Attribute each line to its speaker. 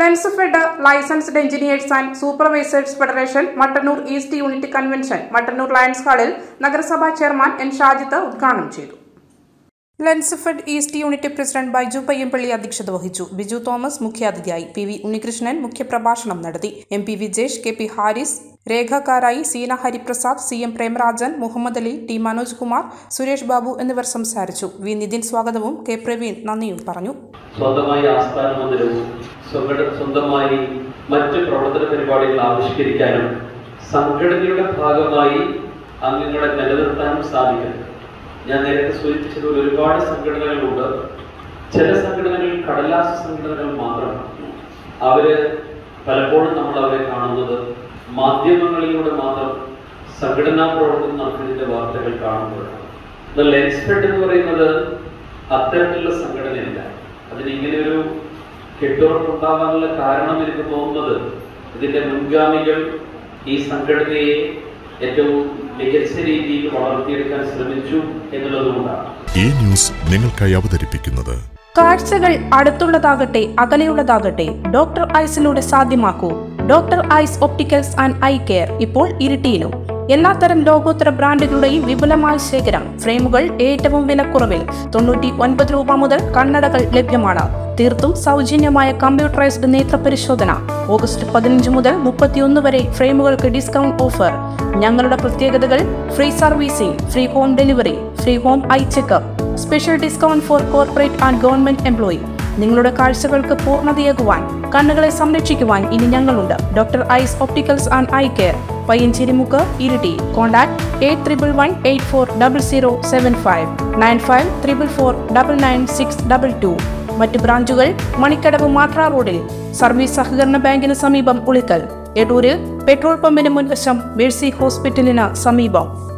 Speaker 1: Lens fed licensed engineers and supervisors federation Mattannur east unit convention Mattannur Lions ഹാളിൽ നഗരസഭാ chairman N Shajith ഉദ്ഘാടനം ചെയ്തു. Lens east unit president Baiju Payyampally അധ്യക്ഷത വഹിച്ചു. Biju Thomas മുഖ്യാതിഥിയായി. P V Unnikrishnan മുഖ്യപ്രഭാഷണം നടത്തി. M P Vijesh K P Haris രേഖാക്കാരായി Seena Hariprasad C M Premarajan Muhammad Ali T Manoj Kumar Suresh Babu എന്നിവർ സംസാരിച്ചു. വി നിതിൻ സ്വാഗതവും കെ പ്രവീൺ നന്ദിയും പറഞ്ഞു.
Speaker 2: സ്വന്തമായി സ്വന്തമായി മറ്റ് പ്രവർത്തന പരിപാടികൾ ആവിഷ്കരിക്കാനും സംഘടനയുടെ ഭാഗമായി അംഗങ്ങളെ നിലനിർത്താനും സാധിക്കും ഞാൻ നേരത്തെ സൂചിപ്പിച്ചതുപോലെ ഒരുപാട് സംഘടനകളുണ്ട്. ചില സംഘടനകൾ കടലാസ സംഘടനകൾ മാത്രം അവർ പലപ്പോഴും നമ്മൾ അവരെ കാണുന്നത് മാധ്യമങ്ങളിലൂടെ മാത്രം സംഘടനാ പ്രവർത്തനം നടത്തുന്നതിന്റെ വാർത്തകൾ കാണുമ്പോഴാണ്. എന്ന് പറയുന്നത് അത്തരത്തിലുള്ള സംഘടനയല്ല. അതിന് ഇങ്ങനെ ഒരു കെട്ടുറപ്പുണ്ടാകാനുള്ള കാരണം എനിക്ക് തോന്നുന്നത് ഇതിന്റെ മുൻഗാമികൾ ഈ സംഘടനയെ ഏറ്റവും മികച്ച രീതിയിൽ വളർത്തിയെടുക്കാൻ ശ്രമിച്ചു എന്നുള്ളതുകൊണ്ടാണ്
Speaker 3: ഈ ന്യൂസ് നിങ്ങൾക്കായി അവതരിപ്പിക്കുന്നത്
Speaker 1: കാഴ്ചകൾ അടുത്തുള്ളതാകട്ടെ അകലെയുള്ളതാകട്ടെ ഡോക്ടർ ഐസിലൂടെ സാധ്യമാക്കൂ. Doctor eyes opticals and eye care ഇപ്പോൾ ഇരിട്ടിയിലും. എല്ലാത്തരം ലോകോത്തര ബ്രാൻഡുകളുടെയും വിപുലമായ ശേഖരം ഫ്രെയിമുകൾ ഏറ്റവും വിലക്കുറവിൽ. തൊണ്ണൂറ്റി ഒൻപത് രൂപ മുതൽ കണ്ണടകൾ ലഭ്യമാണ്. തീർത്തും സൗജന്യമായ കമ്പ്യൂട്ടറൈസ്ഡ് നേത്ര പരിശോധന ഓഗസ്റ്റ് പതിനഞ്ച് മുതൽ മുപ്പത്തിയൊന്ന് വരെ ഫ്രെയിമുകൾക്ക് ഡിസ്കൗണ്ട് ഓഫർ. ഞങ്ങളുടെ പ്രത്യേകതകൾ free servicing free home delivery free home eye checkup special discount for corporate and government employee. നിങ്ങളുടെ കാഴ്ചകൾക്ക് പൂർണതയേകുവാൻ കണ്ണുകളെ സംരക്ഷിക്കുവാൻ ഇനി ഞങ്ങളുണ്ട്. Doctor ice opticals and eye care. Payyancherimukku Iritty. Contact eight triple one eight four double zero seven five nine five triple four double nine six double two. മറ്റ് ബ്രാഞ്ചുകൾ മണിക്കടവ് മാത്ര റോഡിൽ സർവീസ് സഹകരണ ബാങ്കിന് സമീപം ഉളിക്കൽ. എടൂരിൽ പെട്രോൾ പമ്പിന് മുൻവശം മേഴ്സി ഹോസ്പിറ്റലിന് സമീപം.